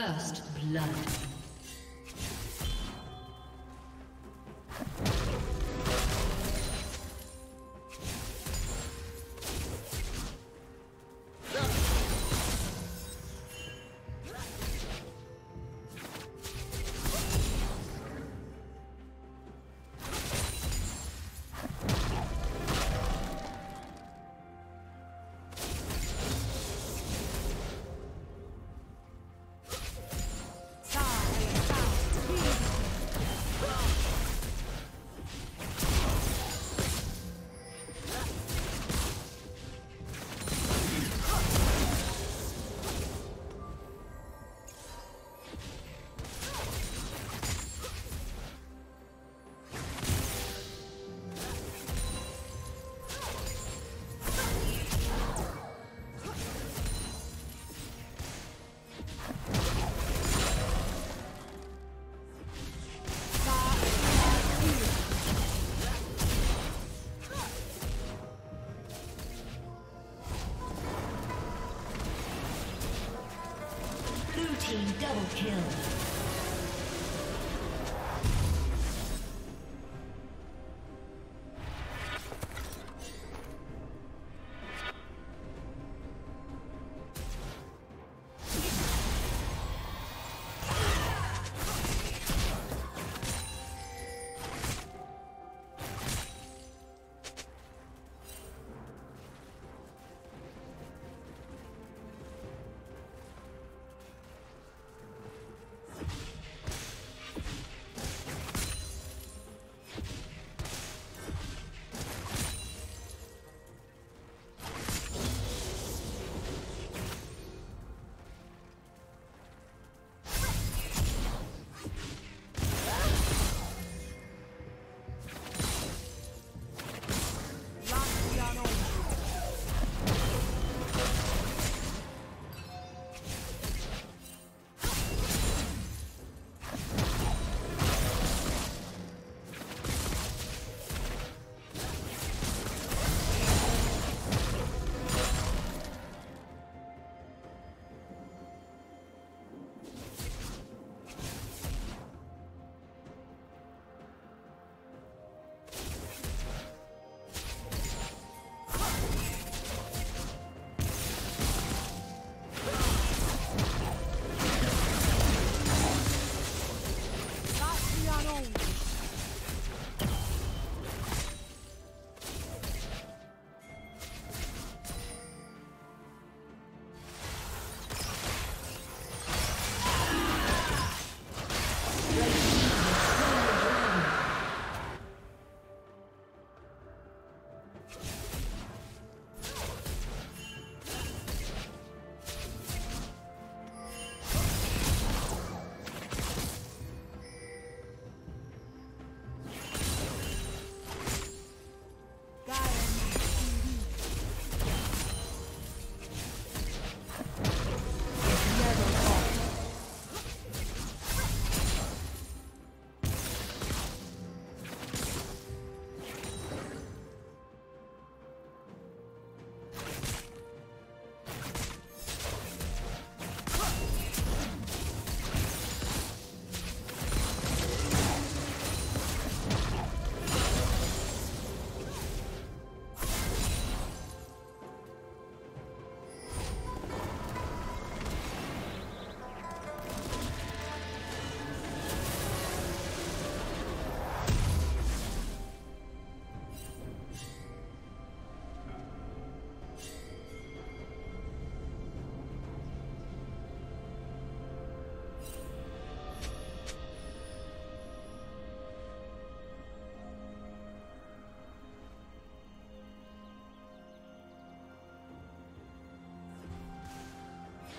First blood.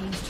Team's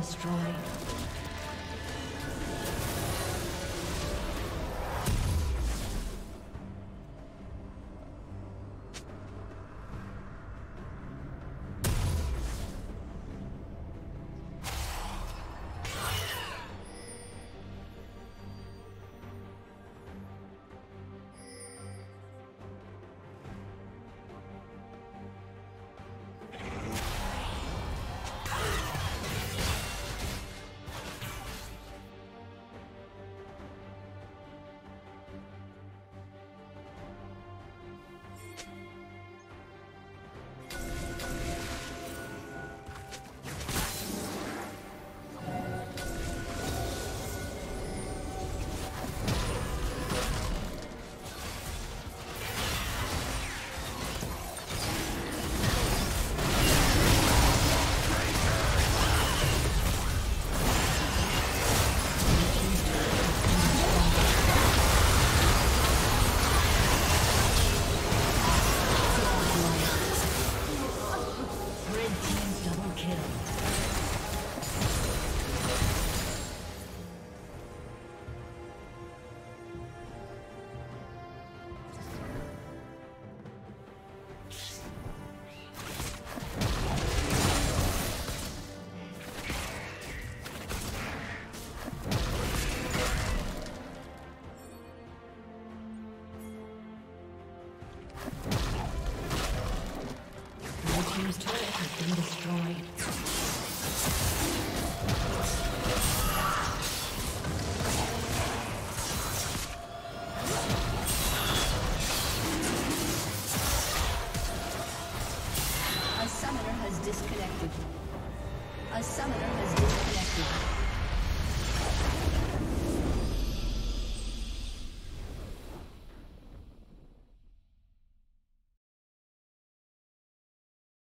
Destroyed.